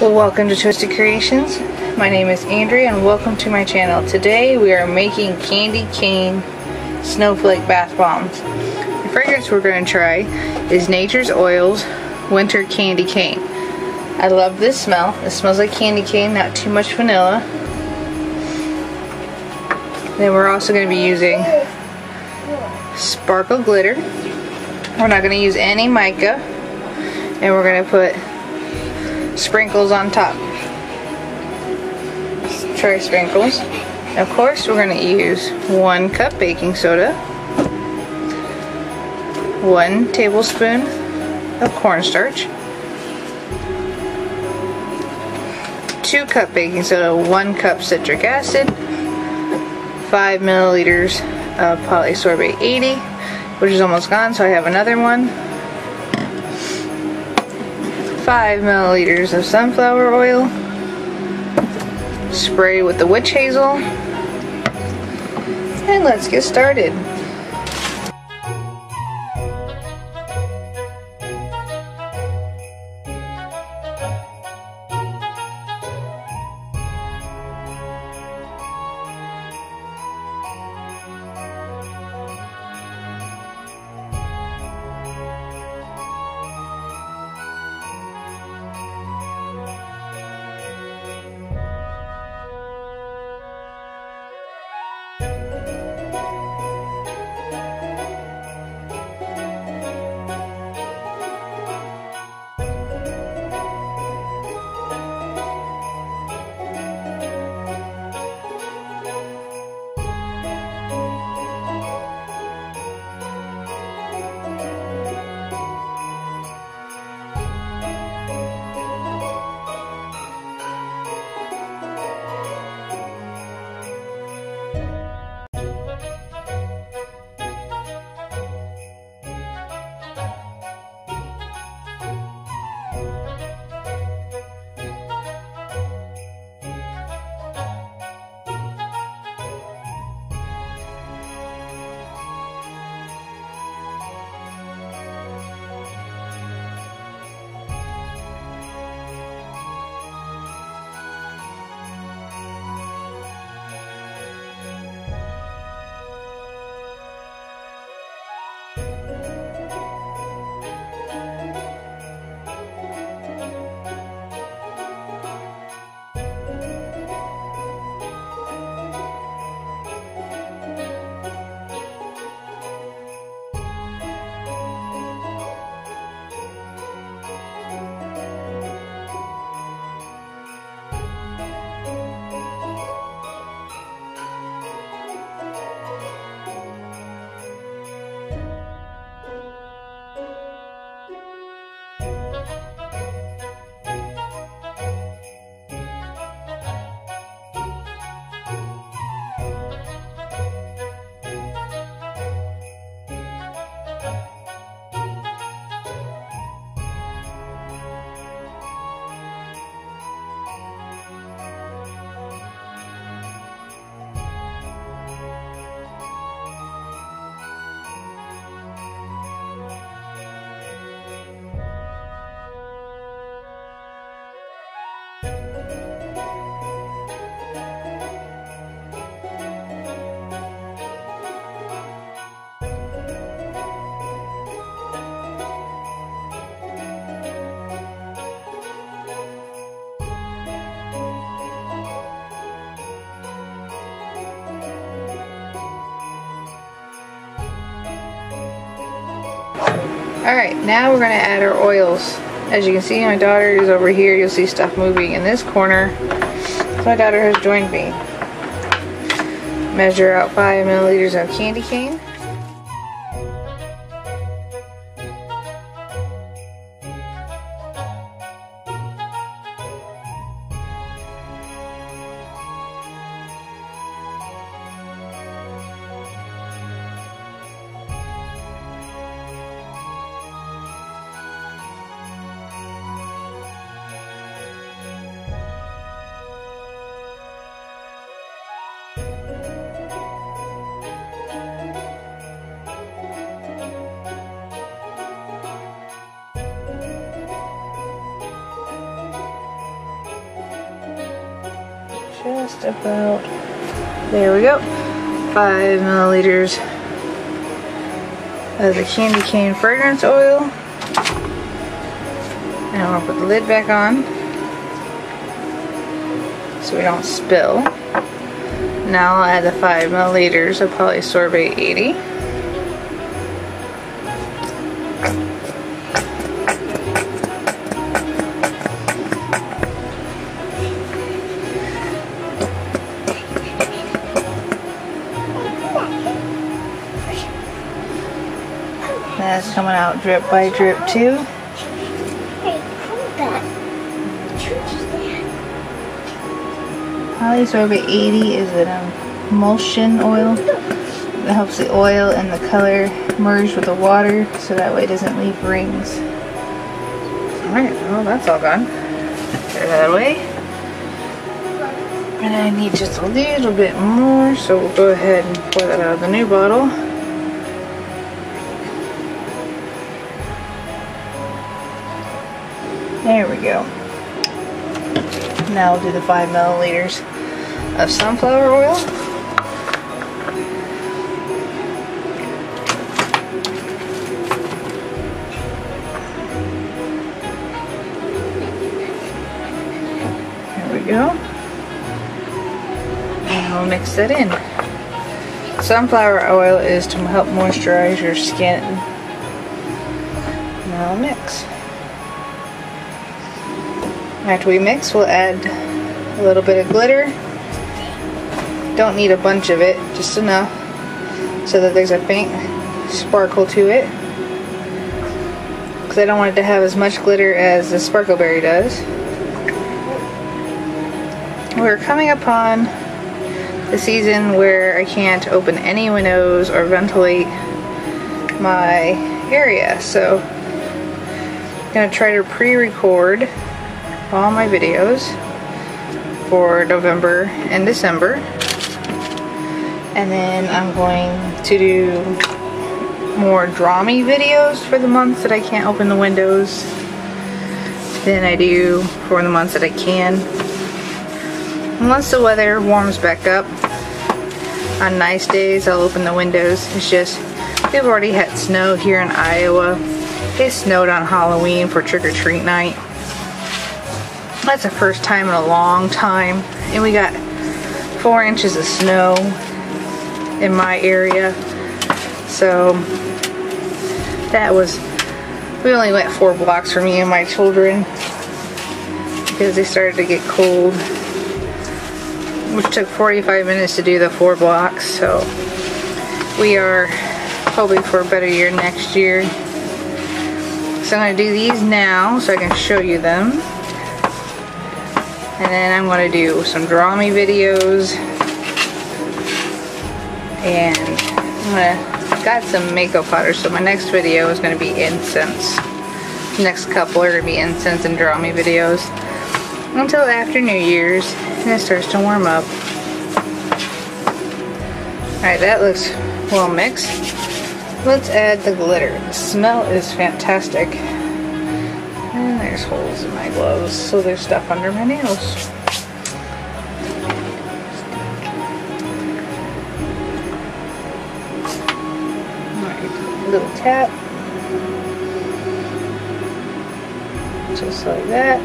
Well, welcome to Twisted Creations. My name is Andrea and welcome to my channel. Today we are making candy cane snowflake bath bombs. The fragrance we're going to try is Nature's Oils Winter Candy Cane. I love this smell. It smells like candy cane, not too much vanilla. Then we're also going to be using sparkle glitter. We're not going to use any mica. And we're going to put sprinkles on top. Cherry sprinkles. Of course, we're going to use one cup baking soda, one tablespoon of cornstarch, two cup baking soda, one cup citric acid, five milliliters of polysorbate 80, which is almost gone, so I have another one. 5 milliliters of sunflower oil. Spray with the witch hazel. And let's get started. Alright, now we're going to add our oils. As you can see, my daughter is over here. You'll see stuff moving in this corner. My daughter has joined me. Measure out 5 milliliters of candy cane. About, there we go, five milliliters of the candy cane fragrance oil. And I'll put the lid back on so we don't spill. Now I'll add the 5 milliliters of polysorbate 80. Coming out drip by drip too. Polysorbate 80 is an emulsion oil that helps the oil and the color merge with the water so that way it doesn't leave rings. Alright, well that's all gone. Clear that away. And I need just a little bit more, so we'll go ahead and pour that out of the new bottle. There we go. Now we'll do the 5 milliliters of sunflower oil. There we go. And we'll mix that in. Sunflower oil is to help moisturize your skin. Now mix. After we mix, we'll add a little bit of glitter. Don't need a bunch of it, just enough so that there's a faint sparkle to it. Because I don't want it to have as much glitter as the Sparkleberry does. We're coming upon the season where I can't open any windows or ventilate my area. So I'm going to try to pre-record all my videos for November and December. And then I'm going to do more draw me videos for the months that I can't open the windows than I do for the months that I can. Once the weather warms back up, on nice days I'll open the windows. It's just, we've already had snow here in Iowa. It snowed on Halloween for trick-or-treat night. That's the first time in a long time. And we got four inches of snow in my area. So that was, we only went four blocks for me and my children because they started to get cold. Which took 45 minutes to do the four blocks. So we are hoping for a better year next year. So I'm going to do these now so I can show you them. And then I'm going to do some draw me videos. And I'm going to, got some makeup powder, so my next video is going to be incense. Next couple are going to be incense and draw me videos. Until after New Year's, and it starts to warm up. Alright, that looks well mixed. Let's add the glitter. The smell is fantastic. There's holes in my gloves, so there's stuff under my nails. Little tap. Just like that.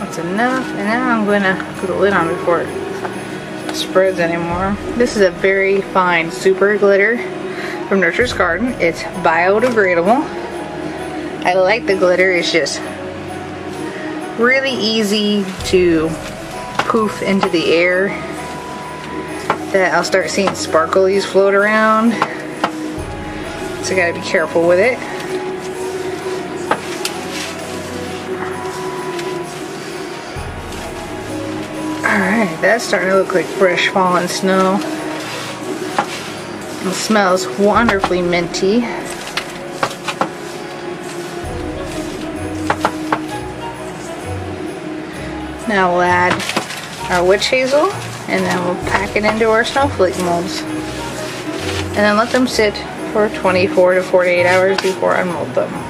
That's enough. And now I'm to put the lid on before it spreads anymore. This is a very fine super glitter from Nature's Garden. It's biodegradable. I like the glitter. It's just really easy to poof into the air. That I'll start seeing sparklies float around. So I gotta be careful with it. Alright, that's starting to look like fresh fallen snow. It smells wonderfully minty. Now we'll add our witch hazel and then we'll pack it into our snowflake molds. And then let them sit for 24 to 48 hours before I mold them.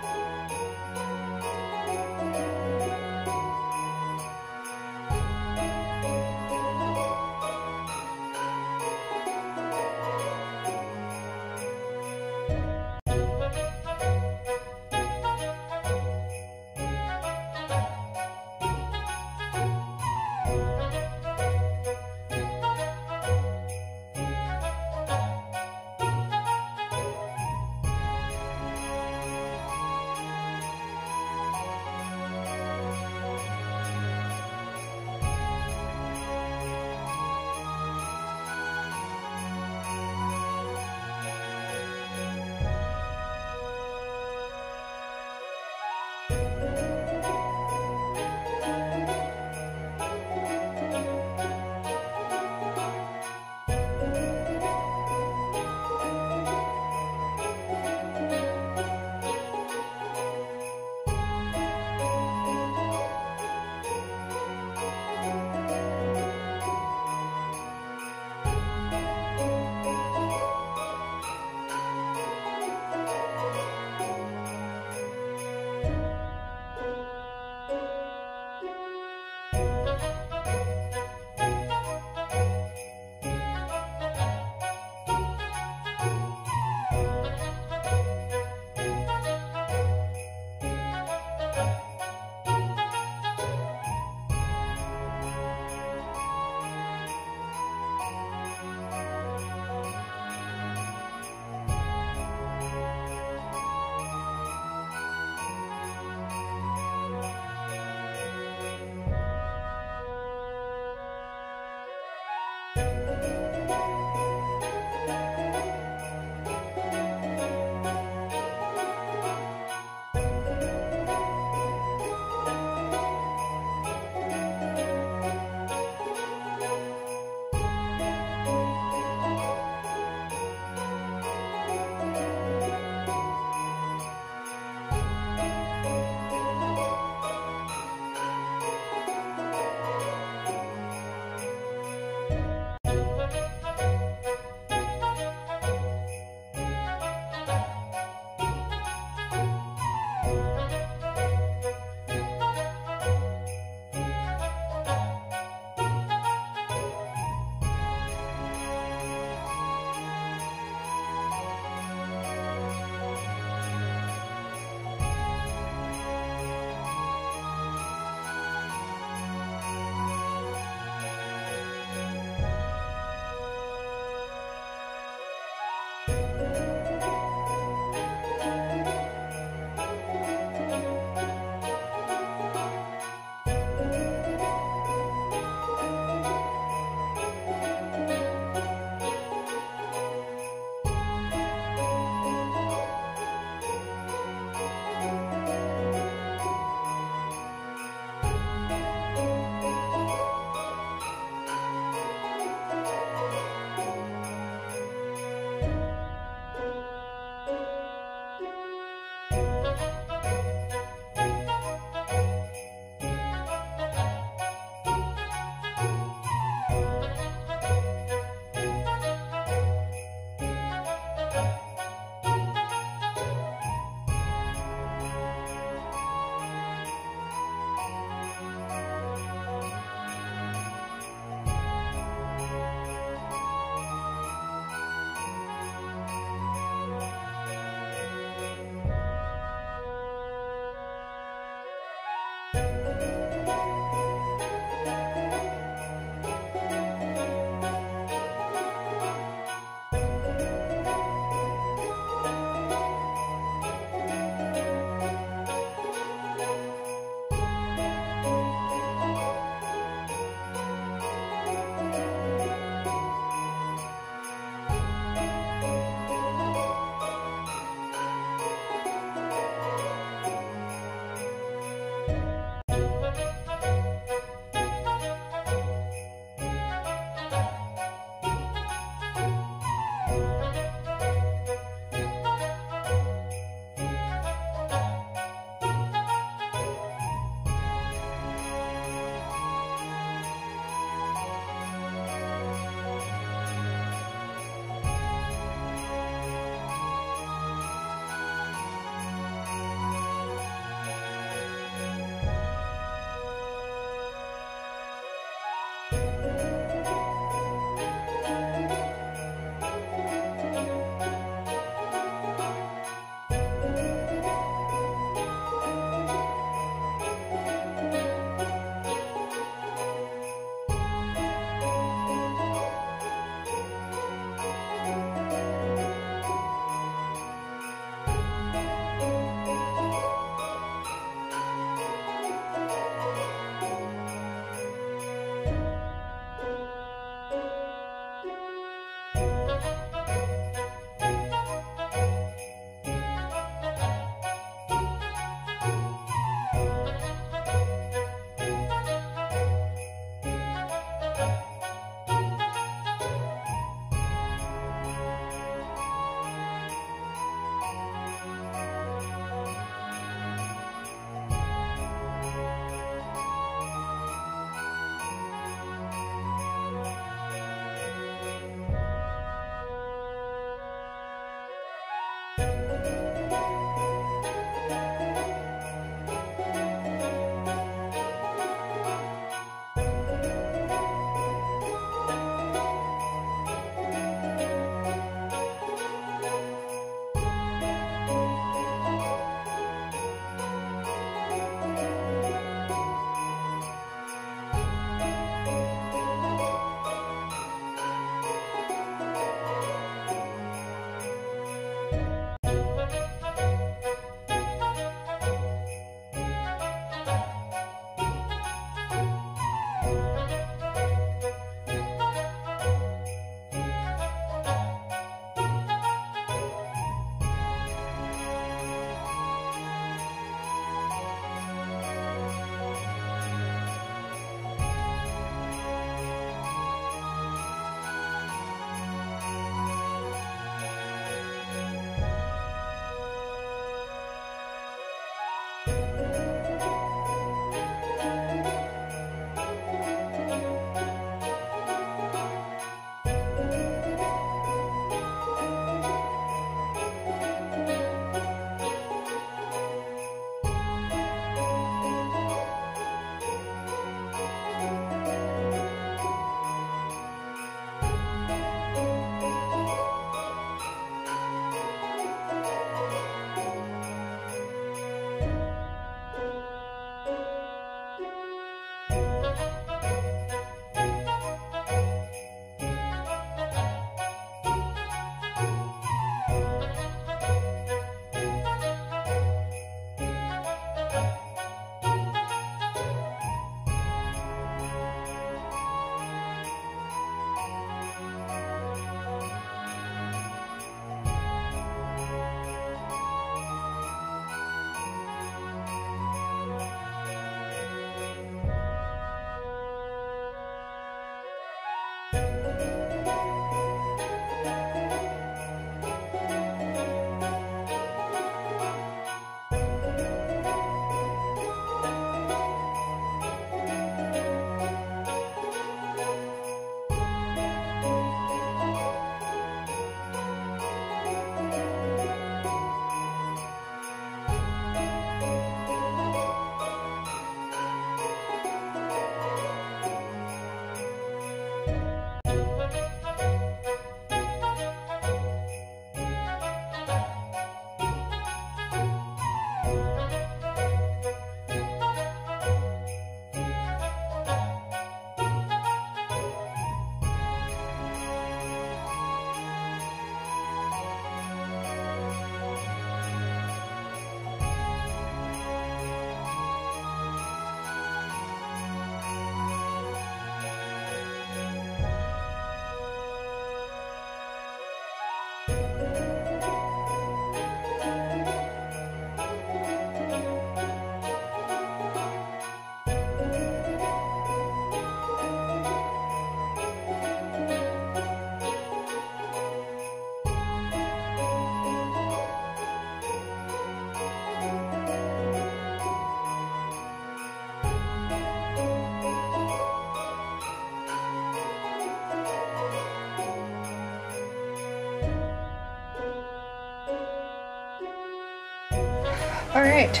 Alright.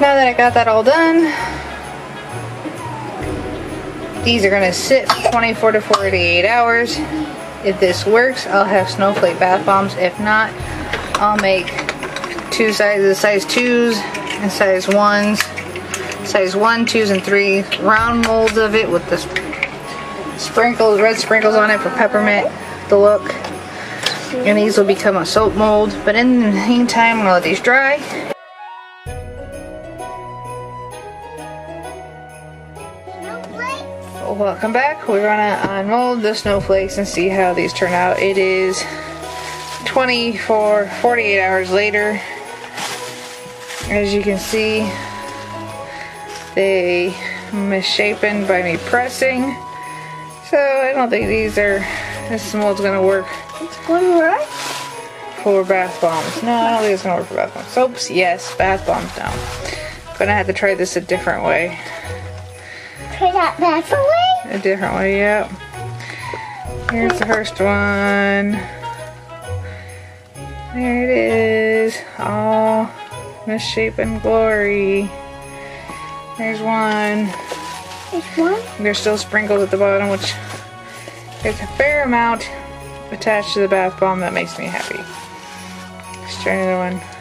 Now that I got that all done, these are going to sit 24 to 48 hours. If this works, I'll have snowflake bath bombs. If not, I'll make two sizes, size 2s and size 1s. Size 1, 2s, and 3 round molds of it with the sprinkles, red sprinkles on it for peppermint, the look. And these will become a soap mold. But in the meantime, I'm to let these dry. Welcome back. We're gonna unmold the snowflakes and see how these turn out. It is 24, 48 hours later. As you can see, they misshapen by me pressing. So I don't think these are, this mold's gonna work. It's gonna work? For bath bombs. No, I don't think it's gonna work for bath bombs. Soaps, yes. Bath bombs, no. Gonna have to try this a different way. Try that bath away? A different way, yep. Here's the first one. There it is. All misshapen glory. There's one. There's one? There's still sprinkles at the bottom, which there's a fair amount attached to the bath bomb that makes me happy. Let's try another one.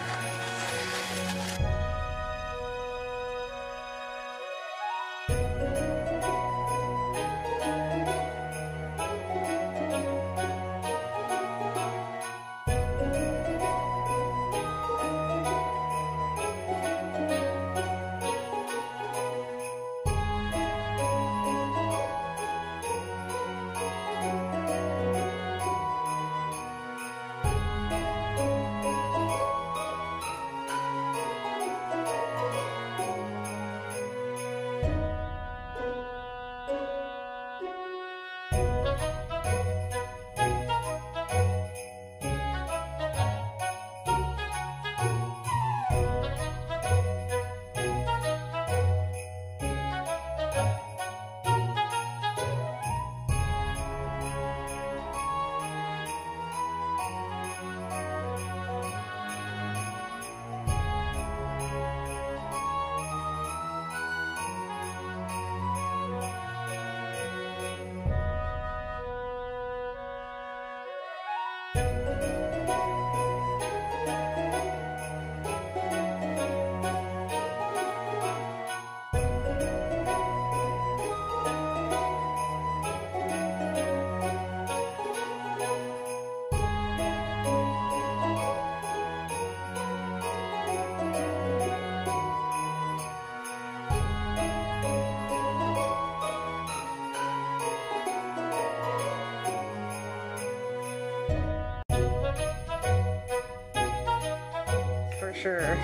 Sure.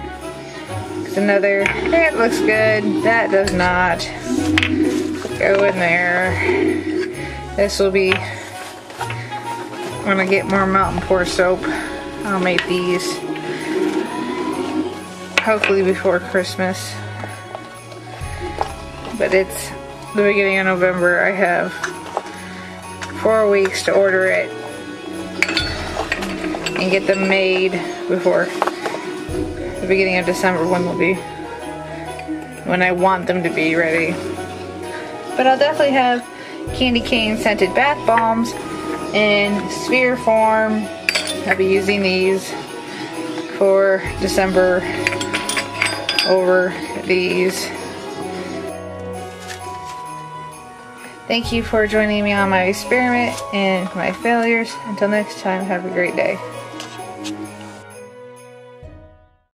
It's another, that looks good. That does not. Go in there. This will be, when I get more Mountain Pour soap, I'll make these hopefully before Christmas. But it's the beginning of November. I have four weeks to order it and get them made before the beginning of December when will be when I want them to be ready. But I'll definitely have candy cane scented bath bombs in sphere form. I'll be using these for December over these. Thank you for joining me on my experiment and my failures. Until next time, have a great day.